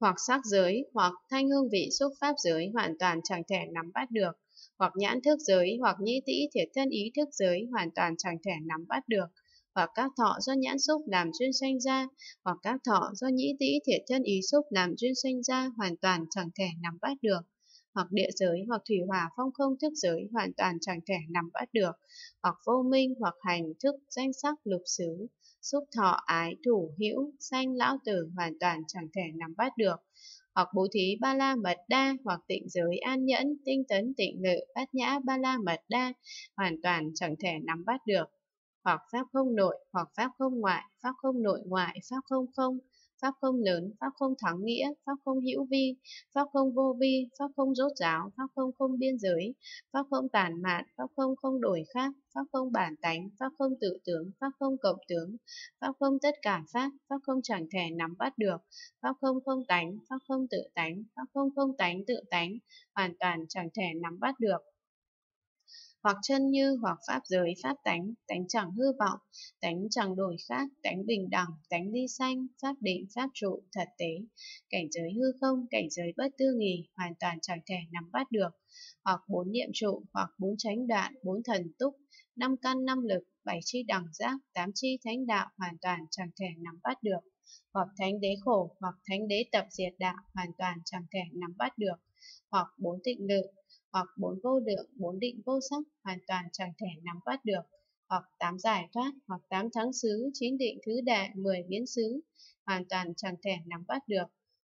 hoặc sắc giới, hoặc thanh hương vị xúc pháp giới hoàn toàn chẳng thể nắm bắt được, hoặc nhãn thức giới, hoặc nhĩ tĩ thiệt thân ý thức giới hoàn toàn chẳng thể nắm bắt được, hoặc các thọ do nhãn xúc làm duyên sanh ra, hoặc các thọ do nhĩ tĩ thiệt thân ý xúc làm duyên sanh ra hoàn toàn chẳng thể nắm bắt được, hoặc địa giới, hoặc thủy hỏa phong không thức giới hoàn toàn chẳng thể nắm bắt được, hoặc vô minh, hoặc hành thức danh sắc lục xứ, xúc thọ ái thủ hữu, sanh lão tử hoàn toàn chẳng thể nắm bắt được. Hoặc bố thí ba la mật đa, hoặc tịnh giới an nhẫn, tinh tấn tịnh lự bát nhã ba la mật đa, hoàn toàn chẳng thể nắm bắt được. Hoặc pháp không nội, hoặc pháp không ngoại, pháp không nội ngoại, pháp không không pháp không lớn, pháp không thắng nghĩa, pháp không hữu vi, pháp không vô vi, pháp không rốt ráo, pháp không không biên giới, pháp không tàn mạn, pháp không không đổi khác, pháp không bản tánh, pháp không tự tướng, pháp không cộng tướng, pháp không tất cả pháp, pháp không chẳng thể nắm bắt được, pháp không không tánh, pháp không tự tánh, pháp không không tánh tự tánh, hoàn toàn chẳng thể nắm bắt được hoặc chân như hoặc pháp giới pháp tánh, tánh chẳng hư vọng, tánh chẳng đổi khác, tánh bình đẳng, tánh ly sanh, pháp định, pháp trụ, thật tế, cảnh giới hư không, cảnh giới bất tư nghì, hoàn toàn chẳng thể nắm bắt được, hoặc bốn niệm trụ, hoặc bốn chánh đoạn, bốn thần túc, năm căn năm lực, bảy chi đẳng giác, tám chi thánh đạo hoàn toàn chẳng thể nắm bắt được, hoặc thánh đế khổ, hoặc thánh đế tập diệt đạo hoàn toàn chẳng thể nắm bắt được, hoặc bốn tịnh lự, hoặc bốn vô lượng, bốn định vô sắc hoàn toàn chẳng thể nắm bắt được, hoặc tám giải thoát, hoặc tám thắng xứ, chín định thứ đệ, mười biến xứ, hoàn toàn chẳng thể nắm bắt được,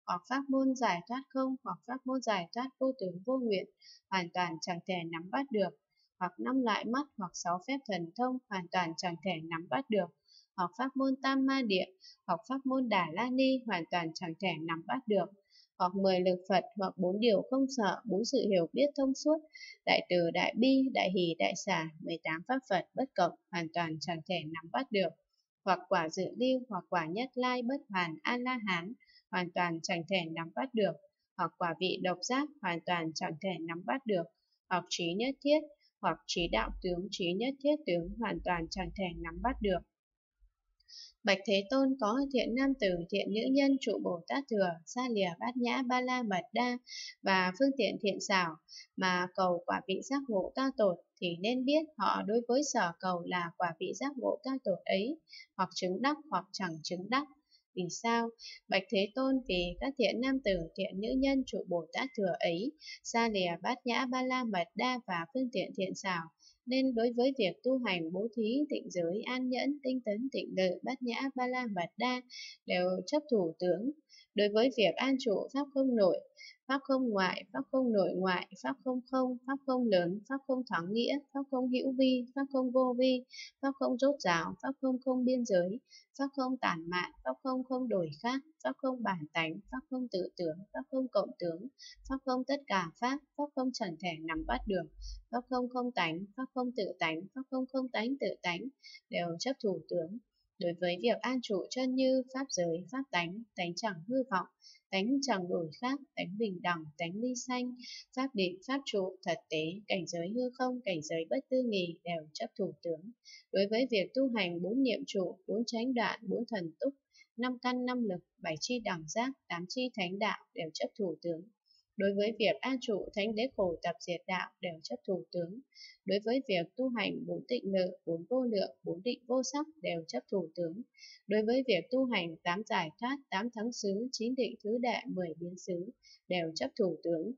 hoặc pháp môn giải thoát không, hoặc pháp môn giải thoát vô tướng vô nguyện, hoàn toàn chẳng thể nắm bắt được, hoặc năm lại mắt, hoặc sáu phép thần thông, hoàn toàn chẳng thể nắm bắt được, hoặc pháp môn tam ma địa, hoặc pháp môn đà la ni, hoàn toàn chẳng thể nắm bắt được, hoặc mười lực Phật hoặc bốn điều không sợ, bốn sự hiểu biết thông suốt, đại từ, đại bi, đại hỷ, đại xả, 18 pháp Phật bất cộng hoàn toàn chẳng thể nắm bắt được, hoặc quả dự lưu hoặc quả nhất lai bất hoàn A-la-hán hoàn toàn chẳng thể nắm bắt được, hoặc quả vị độc giác hoàn toàn chẳng thể nắm bắt được, hoặc trí nhất thiết, hoặc trí đạo tướng, trí nhất thiết tướng hoàn toàn chẳng thể nắm bắt được. Bạch Thế Tôn có thiện nam tử, thiện nữ nhân, trụ Bồ Tát Thừa, Sa Lìa Bát Nhã Ba La Mật Đa và phương tiện thiện xảo mà cầu quả vị giác ngộ cao tột thì nên biết họ đối với sở cầu là quả vị giác ngộ cao tột ấy, hoặc chứng đắc hoặc chẳng chứng đắc. Vì sao? Bạch Thế Tôn vì các thiện nam tử, thiện nữ nhân trụ Bồ Tát Thừa ấy, xa Lìa Bát Nhã Ba La Mật Đa và phương tiện thiện xảo nên đối với việc tu hành bố thí, tịnh giới, an nhẫn, tinh tấn, tịnh lợi bát nhã, ba la mật đa đều chấp thủ tướng. Đối với việc an trụ pháp không nội, pháp không ngoại, pháp không nội ngoại, pháp không không, pháp không lớn, pháp không thoáng nghĩa, pháp không hữu vi, pháp không vô vi, pháp không rốt ráo, pháp không không biên giới, pháp không tản mạn, pháp không không đổi khác, pháp không bản tánh, pháp không tự tưởng, pháp không cộng tướng, pháp không tất cả pháp, pháp không chẳng thể nắm bắt được, pháp không không tánh, pháp không tự tánh, pháp không không tánh tự tánh, đều chấp thủ tướng. Đối với việc an trụ chân như pháp giới, pháp tánh, tánh chẳng hư vọng, tánh chẳng đổi khác, tánh bình đẳng, tánh ly sanh, pháp định, pháp trụ, thật tế, cảnh giới hư không, cảnh giới bất tư nghì đều chấp thủ tướng. Đối với việc tu hành bốn niệm trụ, bốn chánh đoạn, bốn thần túc, năm căn năm lực, bảy chi đẳng giác, tám chi thánh đạo đều chấp thủ tướng. Đối với việc an trụ thánh đế khổ tập diệt đạo đều chấp thủ tướng. Đối với việc tu hành bốn tịnh lự, bốn vô lượng, bốn định vô sắc đều chấp thủ tướng. Đối với việc tu hành tám giải thoát, tám thắng xứ, chín định thứ đệ, mười biến xứ đều chấp thủ tướng.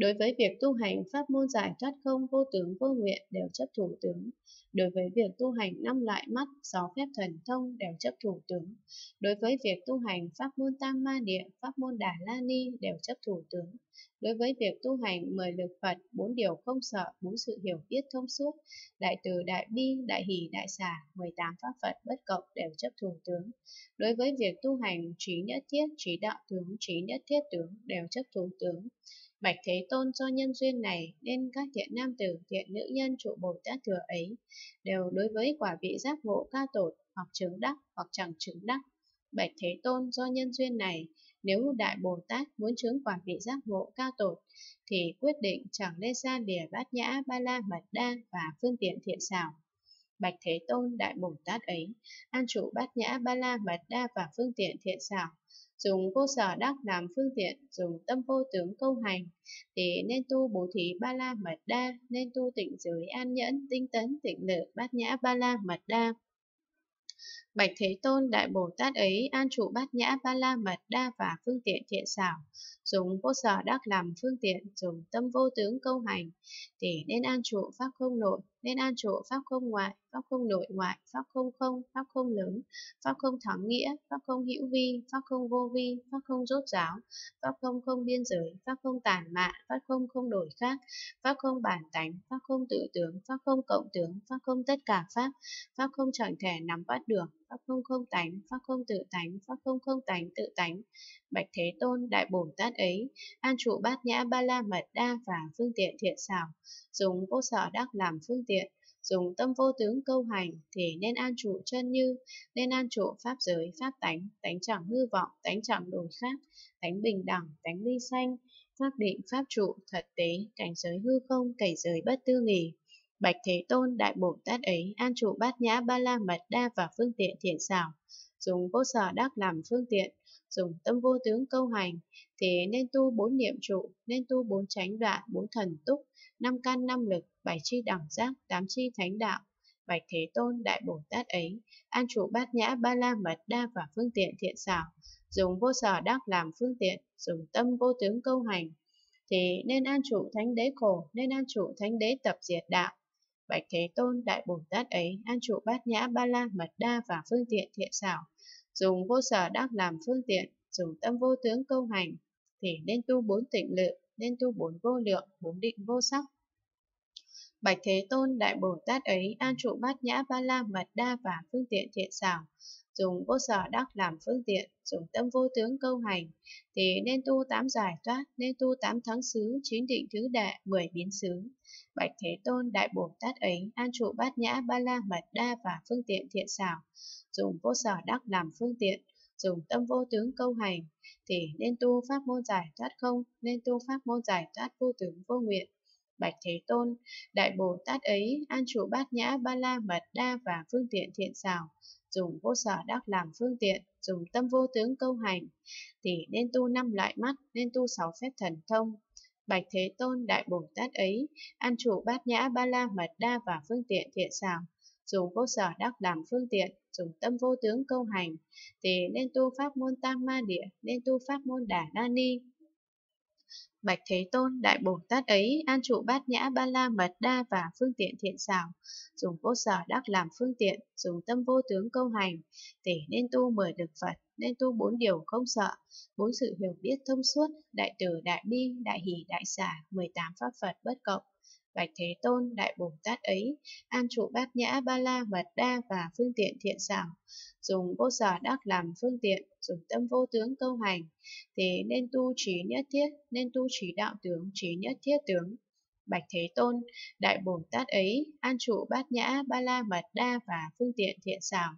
Đối với việc tu hành pháp môn giải thoát không vô tướng vô nguyện đều chấp thủ tướng. Đối với việc tu hành năm loại mắt, sáu phép thần thông đều chấp thủ tướng. Đối với việc tu hành pháp môn tam ma địa, pháp môn đà la ni đều chấp thủ tướng. Đối với việc tu hành mười lực Phật, bốn điều không sợ, bốn sự hiểu biết thông suốt, đại từ, đại bi, đại hỷ, đại xả, 18 pháp Phật bất cộng đều chấp thủ tướng. Đối với việc tu hành trí nhất thiết, trí đạo tướng, trí nhất thiết tướng đều chấp thủ tướng. Bạch Thế Tôn do nhân duyên này nên các thiện nam tử, thiện nữ nhân trụ Bồ Tát Thừa ấy đều đối với quả vị giác ngộ cao tột hoặc chứng đắc hoặc chẳng chứng đắc. Bạch Thế Tôn do nhân duyên này nếu Đại Bồ Tát muốn chứng quả vị giác ngộ cao tột thì quyết định chẳng lê ra lìa bát nhã ba la mật đa và phương tiện thiện xảo. Bạch Thế Tôn Đại Bồ Tát ấy an trụ bát nhã ba la mật đa và phương tiện thiện xảo dùng vô sở đắc làm phương tiện, dùng tâm vô tướng câu hành, thì nên tu bố thí ba la mật đa, nên tu tịnh giới an nhẫn, tinh tấn, tịnh lự, bát nhã ba la mật đa. Bạch Thế Tôn Đại Bồ Tát ấy an trụ bát nhã ba la mật đa và phương tiện thiện xảo, dùng vô sở đắc làm phương tiện, dùng tâm vô tướng câu hành, thì nên an trụ pháp không nội, nên an trụ pháp không ngoại, pháp không nội ngoại, pháp không không, pháp không lớn, pháp không thắng nghĩa, pháp không hữu vi, pháp không vô vi, pháp không rốt giáo pháp không không biên giới, pháp không tàn mạ, pháp không không đổi khác, pháp không bản tánh, pháp không tự tướng, pháp không cộng tướng, pháp không tất cả pháp, pháp không chẳng thể nắm bắt được, pháp không không tánh, pháp không tự tánh, pháp không không tánh tự tánh. Bạch Thế Tôn Đại bổn Tát ấy, an trụ bát nhã ba la mật đa và phương tiện thiện xảo, dùng vô sở đắc làm phương tiện, dùng tâm vô tướng câu hành thì nên an trụ chân như, nên an trụ pháp giới, pháp tánh, tánh chẳng hư vọng, tánh chẳng đổi khác, tánh bình đẳng, tánh ly sanh, pháp định, pháp trụ, thật tế, cảnh giới hư không, cảnh giới bất tư nghỉ. Bạch Thế Tôn Đại Bồ Tát ấy an trụ bát nhã ba la mật đa và phương tiện thiện xảo, dùng vô sở đắc làm phương tiện, dùng tâm vô tướng câu hành, thì nên tu bốn niệm trụ, nên tu bốn chánh đoạn, bốn thần túc, năm căn năm lực, bảy chi đẳng giác, tám chi thánh đạo. Bạch Thế Tôn Đại Bồ Tát ấy, an trụ bát nhã ba la mật đa và phương tiện thiện xảo, dùng vô sở đắc làm phương tiện, dùng tâm vô tướng câu hành, thì nên an trụ thánh đế khổ, nên an trụ thánh đế tập diệt đạo. Bạch Thế Tôn Đại Bồ Tát ấy an trụ bát nhã ba la mật đa và phương tiện thiện xảo, dùng vô sở đắc làm phương tiện, dùng tâm vô tướng câu hành, thì nên tu bốn tịnh lự, nên tu bốn vô lượng, bốn định vô sắc. Bạch Thế Tôn Đại Bồ Tát ấy an trụ bát nhã ba la mật đa và phương tiện thiện xảo, dùng vô sở đắc làm phương tiện, dùng tâm vô tướng câu hành, thì nên tu tám giải thoát, nên tu tám thắng xứ, chín định thứ đệ, mười biến xứ. Bạch Thế Tôn Đại Bồ Tát ấy an trụ bát nhã ba la mật đa và phương tiện thiện xảo, dùng vô sở đắc làm phương tiện, dùng tâm vô tướng câu hành, thì nên tu pháp môn giải thoát không, nên tu pháp môn giải thoát vô tướng vô nguyện. Bạch Thế Tôn, Đại Bồ Tát ấy an trụ bát nhã ba la mật đa và phương tiện thiện xảo, dùng vô sở đắc làm phương tiện, dùng tâm vô tướng câu hành, thì nên tu năm loại mắt, nên tu sáu phép thần thông. Bạch Thế Tôn Đại Bồ Tát ấy, an trụ bát nhã ba la mật đa và phương tiện thiện xảo, dùng vô sở đắc làm phương tiện, dùng tâm vô tướng câu hành, thì nên tu pháp môn tam ma địa, nên tu pháp môn đà na ni. Bạch Thế Tôn Đại Bồ Tát ấy an trụ bát nhã ba la mật đa và phương tiện thiện xảo, dùng vô sở đắc làm phương tiện, dùng tâm vô tướng câu hành, để nên tu mười được Phật, nên tu bốn điều không sợ, bốn sự hiểu biết thông suốt, đại từ, đại bi, đại hỷ, đại xả, 18 pháp Phật bất cộng. Bạch Thế Tôn Đại Bồ Tát ấy an trụ bát nhã ba la mật đa và phương tiện thiện xảo, dùng vô sở đắc làm phương tiện, dùng tâm vô tướng câu hành, thì nên tu trí nhất thiết, nên tu trí đạo tướng, trí nhất thiết tướng. Bạch Thế Tôn, Đại Bồ Tát ấy, an trụ bát nhã, ba la mật đa và phương tiện thiện xảo,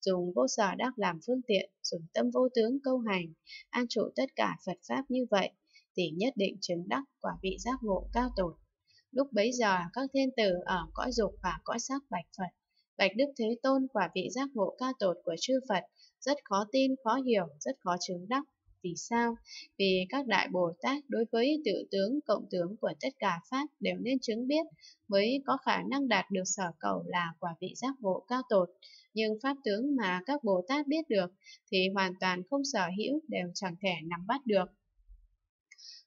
dùng vô sở đắc làm phương tiện, dùng tâm vô tướng câu hành, an trụ tất cả Phật Pháp như vậy, thì nhất định chứng đắc quả vị giác ngộ cao tột. Lúc bấy giờ, các thiên tử ở cõi dục và cõi sắc bạch Phật, bạch Đức Thế Tôn quả vị giác ngộ cao tột của chư Phật, rất khó tin, khó hiểu, rất khó chứng đắc. Vì sao? Vì các đại Bồ Tát đối với tự tướng, cộng tướng của tất cả Pháp đều nên chứng biết mới có khả năng đạt được sở cầu là quả vị giác ngộ cao tột. Nhưng Pháp tướng mà các Bồ Tát biết được thì hoàn toàn không sở hữu đều chẳng thể nắm bắt được.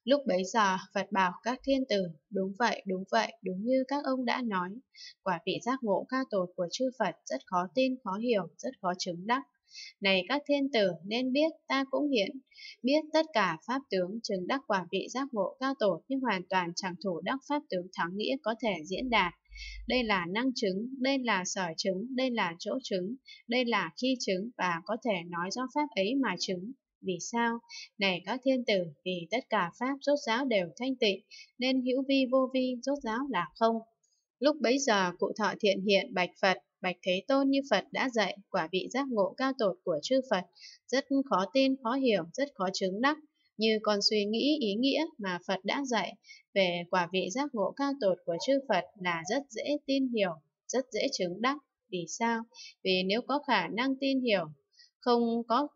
Lúc bấy giờ, Phật bảo các thiên tử, đúng vậy, đúng vậy, đúng như các ông đã nói. Quả vị giác ngộ cao tột của chư Phật rất khó tin, khó hiểu, rất khó chứng đắc. Này các thiên tử nên biết ta cũng hiện, biết tất cả pháp tướng chứng đắc quả vị giác ngộ cao tổ nhưng hoàn toàn chẳng thủ đắc pháp tướng thắng nghĩa có thể diễn đạt. Đây là năng chứng, đây là sở chứng, đây là chỗ chứng, đây là khi chứng và có thể nói do pháp ấy mà chứng. Vì sao? Này các thiên tử, vì tất cả pháp rốt giáo đều thanh tịnh, nên hữu vi vô vi rốt giáo là không. Lúc bấy giờ cụ thọ thiện hiện bạch Phật, Bạch Thế Tôn như Phật đã dạy, quả vị giác ngộ cao tột của chư Phật, rất khó tin, khó hiểu, rất khó chứng đắc, như con suy nghĩ ý nghĩa mà Phật đã dạy về quả vị giác ngộ cao tột của chư Phật là rất dễ tin hiểu, rất dễ chứng đắc. Vì sao? Vì nếu có khả năng tin hiểu, không có